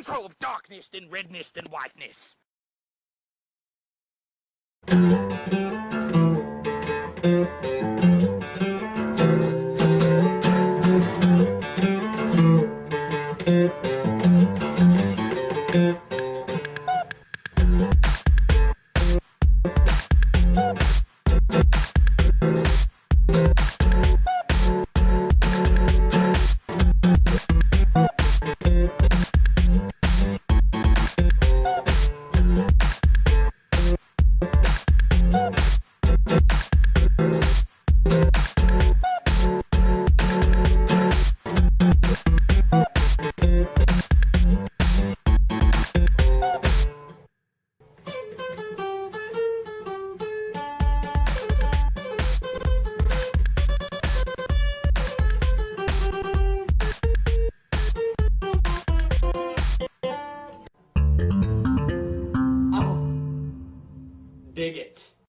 intro of darkness and redness and whiteness. Dig it.